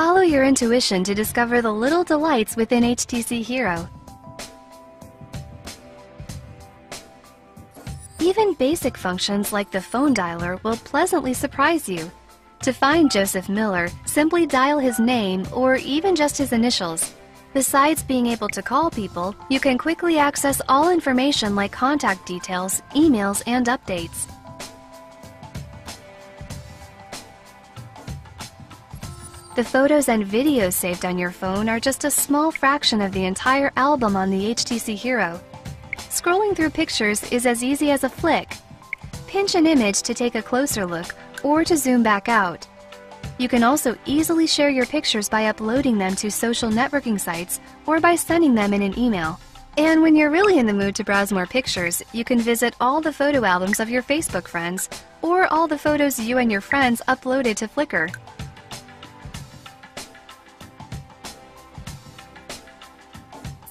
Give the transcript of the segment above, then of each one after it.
Follow your intuition to discover the little delights within HTC Hero. Even basic functions like the phone dialer will pleasantly surprise you. To find Joseph Miller, simply dial his name or even just his initials. Besides being able to call people, you can quickly access all information like contact details, emails, and updates. The photos and videos saved on your phone are just a small fraction of the entire album on the HTC Hero. Scrolling through pictures is as easy as a flick. Pinch an image to take a closer look or to zoom back out. You can also easily share your pictures by uploading them to social networking sites or by sending them in an email. And when you're really in the mood to browse more pictures, you can visit all the photo albums of your Facebook friends or all the photos you and your friends uploaded to Flickr.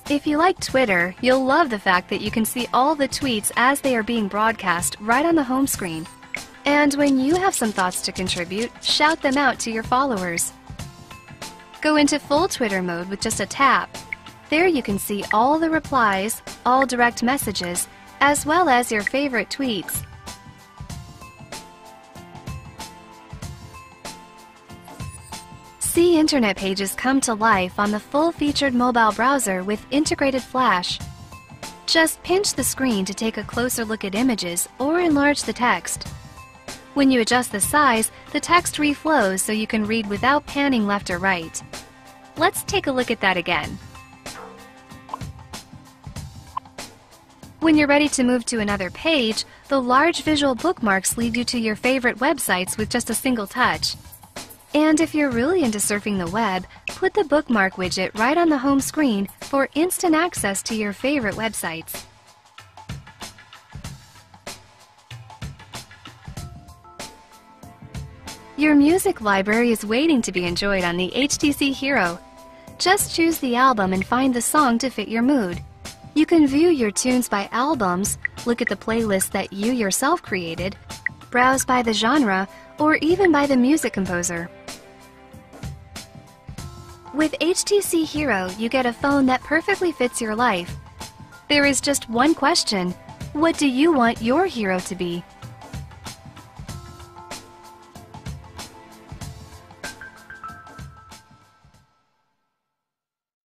If you like Twitter, you'll love the fact that you can see all the tweets as they are being broadcast right on the home screen. And when you have some thoughts to contribute, shout them out to your followers. Go into full Twitter mode with just a tap. There you can see all the replies, all direct messages, as well as your favorite tweets. See internet pages come to life on the full-featured mobile browser with integrated flash. Just pinch the screen to take a closer look at images or enlarge the text. When you adjust the size, the text reflows so you can read without panning left or right. Let's take a look at that again. When you're ready to move to another page, the large visual bookmarks lead you to your favorite websites with just a single touch. And if you're really into surfing the web, put the bookmark widget right on the home screen for instant access to your favorite websites. Your music library is waiting to be enjoyed on the HTC Hero. Just choose the album and find the song to fit your mood. You can view your tunes by albums, look at the playlist that you yourself created, browse by the genre, or even by the music composer. With HTC Hero, you get a phone that perfectly fits your life. There is just one question What do you want your hero to be?